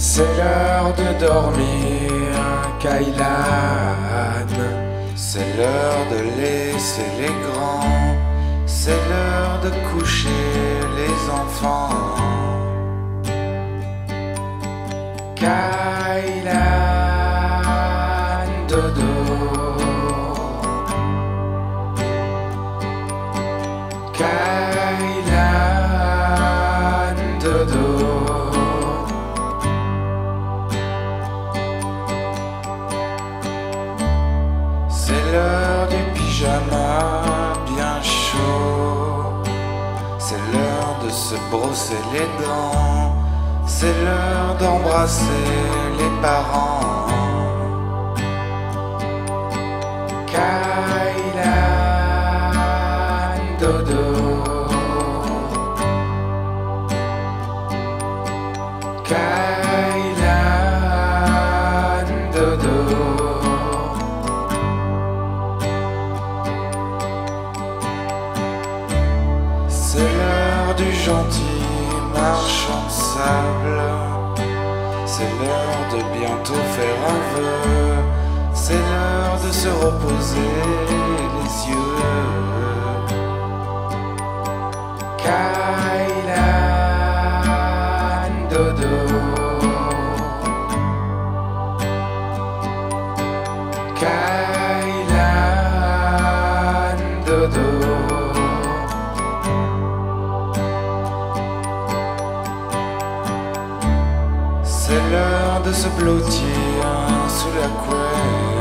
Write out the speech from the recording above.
C'est l'heure de dormir, Kailan. C'est l'heure de laisser les grands. C'est l'heure de coucher les enfants. Kailan dodo. Kailan se brosser les dents. C'est l'heure d'embrasser les parents. Kailan dodo. Kailan dodo. Du gentil marchand de sable. C'est l'heure de bientôt faire un vœu. C'est l'heure de se reposer les yeux. Dodo. C'est l'heure de se blottir sous la couette.